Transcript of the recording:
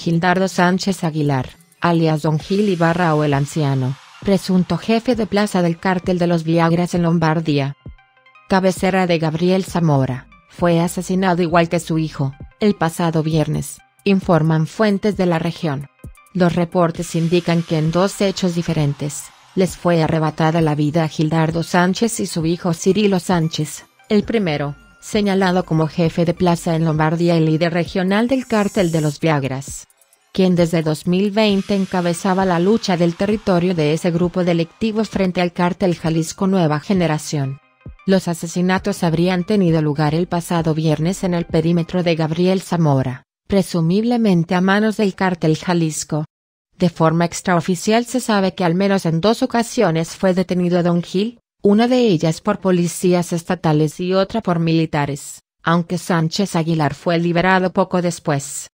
Gildardo Sánchez Aguilar, alias Don Gil Ibarra o el Anciano, presunto jefe de plaza del cártel de los Viagras en Lombardía. Cabecera de Gabriel Zamora, fue asesinado igual que su hijo, el pasado viernes, informan fuentes de la región. Los reportes indican que en dos hechos diferentes, les fue arrebatada la vida a Gildardo Sánchez y su hijo Cirilo Sánchez, el primero, señalado como jefe de plaza en Lombardía y líder regional del cártel de los Viagras, quien desde 2020 encabezaba la lucha del territorio de ese grupo delictivo frente al cártel Jalisco Nueva Generación. Los asesinatos habrían tenido lugar el pasado viernes en el perímetro de Gabriel Zamora, presumiblemente a manos del cártel Jalisco. De forma extraoficial se sabe que al menos en dos ocasiones fue detenido Don Gil, una de ellas por policías estatales y otra por militares, aunque Sánchez Aguilar fue liberado poco después.